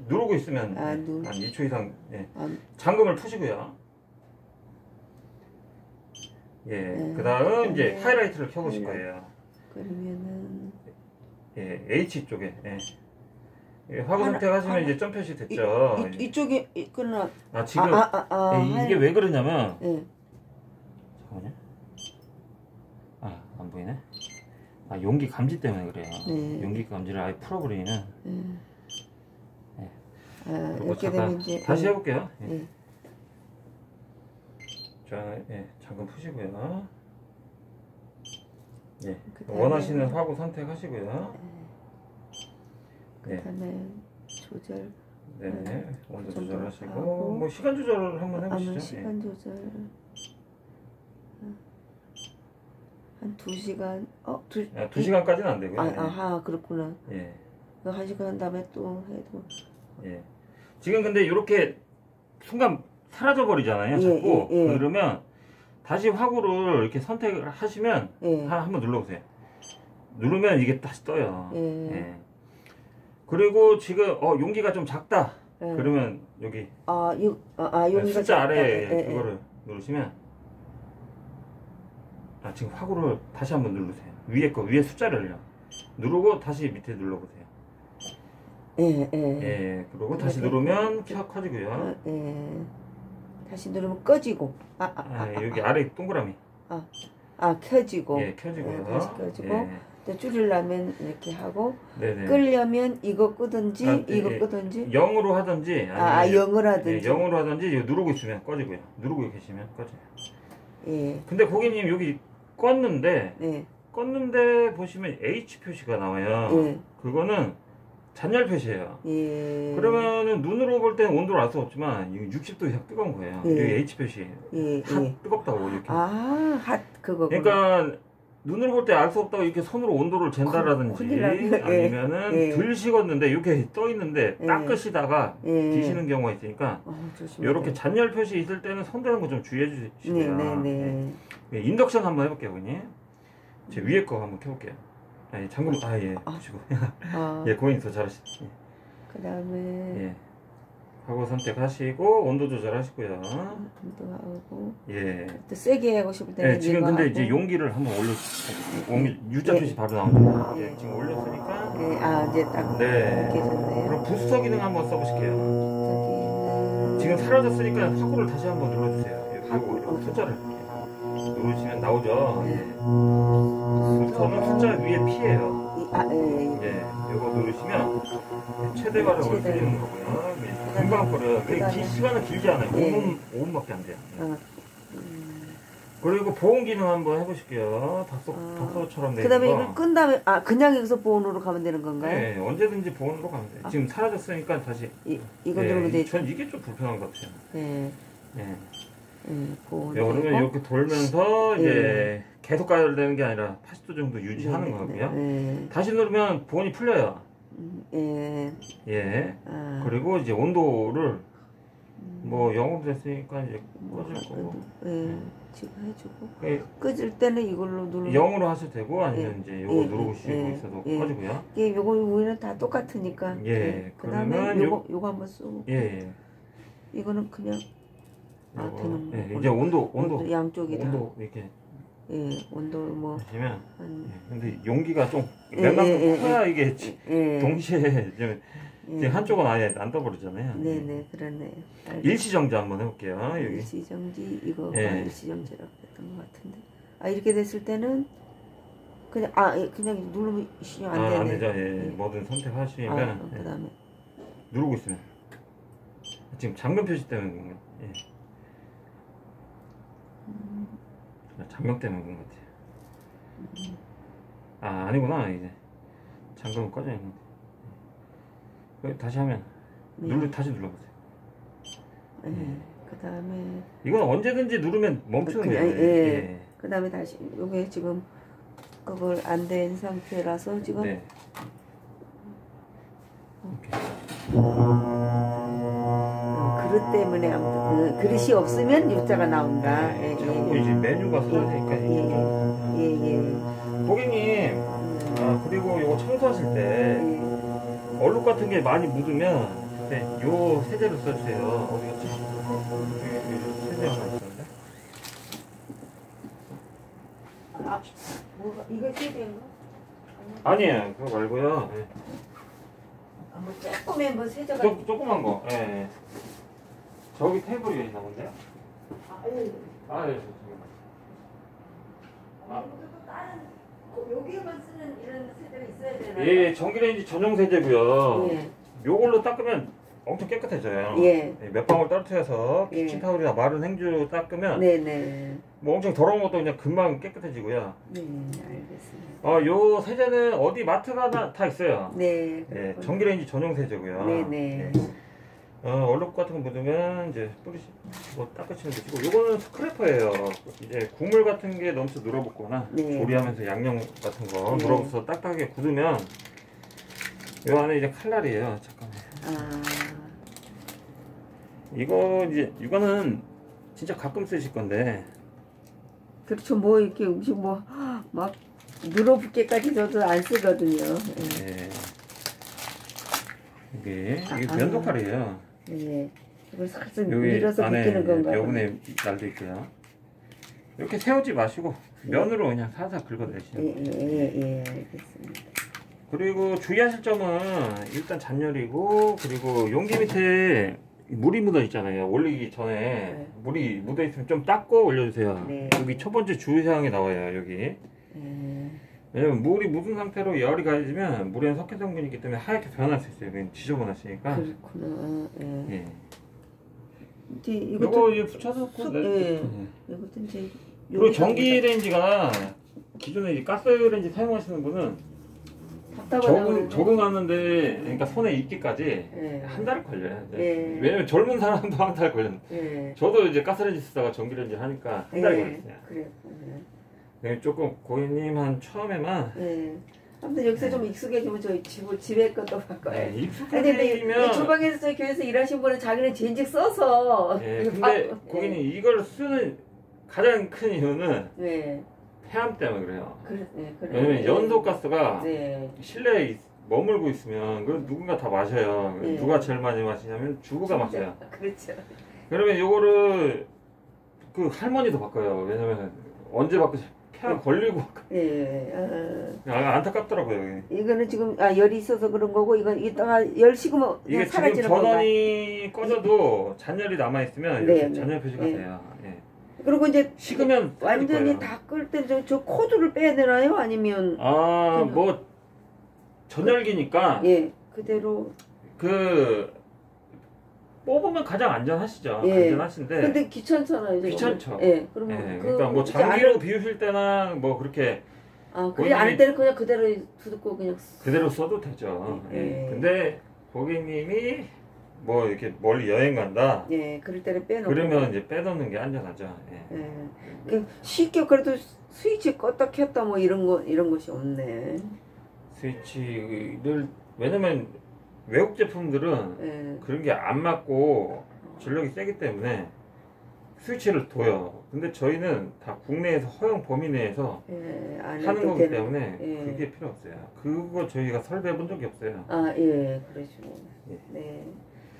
누르고 있으면 아, 예, 누- 한 2초 이상 예. 아, 잠금을 푸시고요. 예, 네. 그 다음 이제 네. 하이라이트를 켜보실 하이라이트. 거예요. 그러면은 예, H 쪽에. 예. 예, 화구 선택하시면 이제 점 표시 됐죠. 이, 이 쪽에 이- 끊어. 아, 지금 아, 아, 아, 아, 예, 이게 하이- 왜 그러냐면 예. 잠깐만요. 아, 안 보이네. 아, 용기 감지 때문에 그래요. 네. 용기 감지를 아예 풀어버리면 예. 네. 아, 그리고 이렇게 되면 이제 다시 예. 해볼게요. 예. 예. 자, 예, 잠깐 푸시고요. 예, 그다음에- 원하시는 화구 선택하시고요. 네. 그다음에 조절 네, 네. 온도 그 조절하시고 하고. 뭐 시간 조절을 한번 해보시죠. 예. 시간 조절 한두 시간 어두 예. 아, 두 시간까지는 안 되고요. 아, 아하 그렇구나. 예, 그한 시간 다음에 또 해도 예. 지금 근데 이렇게 순간 사라져 버리잖아요. 예, 자꾸 예, 예. 그러면 다시 화구를 이렇게 선택을 하시면 예. 한, 한번 눌러보세요. 누르면 이게 다시 떠요. 예. 예. 그리고 지금 어 용기가 좀 작다. 예. 그러면 여기 아, 요, 아, 아 여기가 숫자 예, 예, 그거를 누르시면 아 지금 화구를 다시 한번 누르세요. 위에 거 위에 숫자를요. 누르고 다시 밑에 눌러보세요. 예, 예. 예, 그리고 다시 이렇게. 누르면 켜 커지고요. 아, 예. 다시 누르면 꺼지고 아, 아, 아, 아, 여기 아래 동그라미 아 켜지고 예 켜지고요. 예, 다시 켜지고. 예, 또 줄이려면 이렇게 하고 네네. 끄려면 이거 끄든지 아, 이거 예, 끄든지 0으로 하든지 아, 아 아니면 영을 예, 하든지 0으로 하든지 이거 누르고 있으면 꺼지고요. 누르고 계시면 꺼져요. 예, 근데 고객님 여기 껐는데 예, 껐는데 보시면 H 표시가 나와요. 예, 그거는 잔열 표시예요. 예. 그러면은 눈으로 볼 때는 온도를 알 수 없지만 이거 60도 이상 뜨거운 거예요. 예. 여기 H 표시. 예, 핫 예. 뜨겁다고 이렇게. 아, 핫 그거. 그러니까 눈으로 볼 때 알 수 없다고 이렇게 손으로 온도를 잰다라든지. 예. 아니면은 예. 덜 식었는데 이렇게 떠 있는데 예. 닦으시다가 예. 드시는 경우가 있으니까 어, 이렇게 돼. 잔열 표시 있을 때는 손대는 거 좀 주의해 네, 주시고요. 네, 네. 예, 인덕션 한번 해볼게요, 고객님. 제 위에 거 한번 켜볼게요. 아, 예, 잠금, 아, 예, 아. 보시고. 아, 예, 고객님 더 잘하시, 예. 그다음에 예. 하고 선택하시고, 온도 조절하시고요. 운동하고 예. 또 세게 하고 싶을 때는 예, 지금 근데 하고. 이제 용기를 한번 올려, 용기, 예. 표시 바로 나오죠. 예, 지금 올렸으니까. 예, 아 이제 딱 네. 이렇게 됐네요. 그럼 부스터 기능 한번 써보실게요. 지금 사라졌으니까 화구를 다시 한번 눌러주세요. 예. 요거, 요거 숫자를 누르시면 나오죠. 네. 예. 부스터는 숫자 위에 P예요. 이- 아, 예, 예. 예, 요거 누르시면 수 최대. 있는 거고요. 예, 금방. 그 그다음에- 기- 시간은 길지 않아요. 예. 5분, 5분밖에 안 돼요. 예. 어, 음. 그리고 보온 기능 한번 해보실게요. 닥터, 아. 닥터처럼 돼 그다음에 있는 거. 이걸 끈 다음에 아 그냥 여기서 보온으로 가면 되는 건가요? 네, 언제든지 보온으로 가면 돼요. 아. 지금 사라졌으니까 다시. 이 이거 예, 누르면 돼. 전 이게 좀 불편한 것 같아요. 예, 예. 예, 보온. 예, 그러면 이렇게 돌면서 예. 이제 계속 가야 되는 게 아니라 80도 정도 유지하는 거고요. 네. 다시 누르면 보온이 풀려요. 음, 예. 예. 아. 그리고 이제 온도를 뭐 0으로 됐으니까 이제 뭐, 꺼질 거고. 예, 지금 해주고 그 끄질 때는 이걸로 누르면 0으로 하셔도 되고 아니면 이제 요거 예, 누르시고 예, 있어도 예. 꺼지고요. 이게 요거 우리는 다 똑같으니까. 예, 그다음에 그러면 요- 요거 요거 한번 쓰고 예, 예. 이거는 그냥 아, 되는 예. 이제 온도 온도 온도 양쪽이 다. 온도 이렇게 예, 온도 뭐 하시면 한. 예, 근데 용기가 좀 예, 웬만큼 예, 예, 커야 이게 지- 예. 동시에 지금 예. 지금 한쪽은 아예 안 떠버리잖아요. 네네 그러네요. 일시정지 한번 해볼게요. 여기 일시정지 이거가 예. 일시정지라고 했던 것 같은데. 아 이렇게 됐을 때는 그냥 아 예, 그냥 누르면 안 아, 되네. 안 되죠. 예, 뭐든 선택하시면 아, 예, 그다음에 누르고 있으면 지금 잠금 표시 때문에 그런 거 예. 잠금 때문에 그런 것 같아요. 아 아니구나 이제 잠금은 꺼져 있는데 예. 다시 하면 네. 눌러 다시 눌러보세요. 예. 그다음에 이건 언제든지 누르면 멈추는 거예요. 예. 그다음에 다시 요게 지금 그걸 안 된 상태라서 지금 네. 이렇게. 어, 때문에 아무튼 그 그릇이 없으면 유자가 나온다. 네, 예, 자꾸 예, 이제 메뉴가 써지니까 이게 예, 좀 예, 예. 고객님 아 그리고 이거 청소하실 때 예. 얼룩 같은 게 많이 묻으면 네, 요 세제로 써주세요. 어디 갔지? 여기, 여기 세제 하나 있었는데? 아, 뭐가 이거 세대인가? 아니에요. 그거 말고요. 네. 아, 뭐 조금의 뭐 세제가. 조, 조그만 거. 예. 예. 저기 테이블이 있나 본데요? 아, 예. 아, 예. 좋습니다. 아. 다른 꼭 여기에만 쓰는 이런 세제가 있어야 되나? 예, 전기레인지 전용 세제고요. 예. 요걸로 닦으면 엄청 깨끗해져요. 예. 예, 몇 방울 떨어뜨려서 예. 키친타올이나 마른 행주 닦으면 네네. 뭐 엄청 더러운 것도 그냥 금방 깨끗해지고요. 네, 알겠습니다. 어, 요 세제는 어디 마트가 다, 다 있어요. 네. 예. 전기레인지 전용 세제고요. 네네. 예. 어, 얼룩 같은 거 묻으면 이제 뿌리시고 닦으시면 되시고 요거는 스크래퍼예요. 이제 국물 같은 게 넘쳐 늘어붙거나 네. 조리하면서 양념 같은 거 네. 늘어붙어서 딱딱하게 굳으면 요 안에 이제 칼날이에요. 잠깐만. 아, 이거 이제 이거는 진짜 가끔 쓰실 건데 그렇죠. 뭐 이렇게 음식 뭐막 늘어붙게까지 저도 안 쓰거든요. 예. 예. 이게 아, 이게 아. 면도칼이에요. 예. 이걸 살짝 여기 밀어서 벗기는 건가요? 여분의 날도 있고요. 이렇게 세우지 마시고 면으로 그냥 살살 긁어내시면 예, 예, 예, 예, 알겠습니다. 그리고 주의하실 점은 일단 잔열이고 그리고 용기 밑에 물이 묻어 있잖아요. 올리기 전에 네. 물이 묻어 있으면 좀 닦고 올려주세요. 네. 여기 첫 번째 주의사항이 나와요. 여기 예. 왜냐면 물이 묻은 상태로 열이 가해지면 물에는 석회 성분이 있기 때문에 하얗게 변할 수 있어요. 그냥 지저분하시니까. 그렇구나. 예. 예. 이제 이거 이것도 이제 붙여서 쑥, 네. 예. 예. 이것도 이제 그리고 여기다 전기 레인지가 기존에 이 가스레인지 사용하시는 분은 적응. 적응하는데 그러니까 손에 익기까지 예. 한 달 걸려요. 이제. 예. 왜냐면 젊은 사람도 한 달 걸렸. 예. 저도 이제 가스레인지 쓰다가 전기레인지 하니까 한달 예. 걸렸어요. 그래. 네, 조금 고객님 한 처음에만 예. 예. 아무튼 여기서 좀 익숙해지면 저희 집, 집에 것도 바꿔요. 네, 익숙해지면 주방에서 저희 교회에서 일하신 분은 자기는 전직 써서 예, 이거 근데 바- 고객님 이걸 쓰는 가장 큰 이유는 예. 예. 폐암 때문에 그래요. 그래, 예, 그래. 왜냐면 예. 연소 가스가 네. 실내에 있- 머물고 있으면 그 누군가 다 마셔요. 예. 누가 제일 많이 마시냐면 주부가 마셔요. 그렇죠. 그러면 요거를 그 할머니도 바꿔요. 왜냐면 언제 바꾸지? 폐암 걸리고 바꿔요. 예. 아, 아, 안타깝더라고요. 이게. 이거는 지금 아 열이 있어서 그런 거고 이건 이따가 열 식으면 이게 그냥 지금 사라지는 건가? 전원이 꺼져도 잔열이 남아 있으면 네, 이렇게 네. 잔열 표시가 네. 돼요. 예. 그리고 이제 식으면 사라질 완전히 거예요. 다 끌 때저저 코드를 빼야 되나요? 아니면 아, 뭐 전열기니까 예 그대로. 그 뽑으면 가장 안전하시죠. 예. 안전하신데. 근데 귀찮잖아요. 귀찮죠. 예. 예, 그러면 그 그러니까 뭐 장기로 안- 비우실 때나 뭐 그렇게 아 그게 안 때는 그냥 그대로 두고 그냥. 그대로 써도 되죠. 예. 예. 근데 고객님이 뭐 이렇게 멀리 여행 간다. 예 그럴 때는 빼놓고. 그러면 이제 빼놓는 게 안전하죠. 예. 예. 그 쉽게 그래도 스위치 껐다 켰다 뭐 이런 거 이런 것이 없네. 스위치를 왜냐면 외국 제품들은 예. 그런 게 안 맞고 전력이 세기 때문에 스위치를 둬요. 근데 저희는 다 국내에서 허용 범위 내에서 예. 안 하는 거기. 때문에 예. 그게 필요 없어요. 그거 저희가 설계해 본 적이 없어요. 아, 예, 그러시고. 예. 네.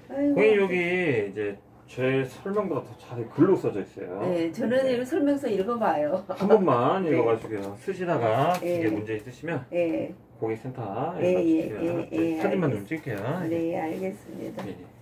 고객님 여기 이제 제 설명보다 더 자세히 글로 써져 있어요. 네, 저는 이거 설명서 읽어봐요. 한 번만 네. 읽어봐주세요. 쓰시다가 예. 이게 문제 있으시면 예, 고객센터 예, 예. 예, 예, 사진만 좀. 찍게요. 네, 알겠습니다. 예.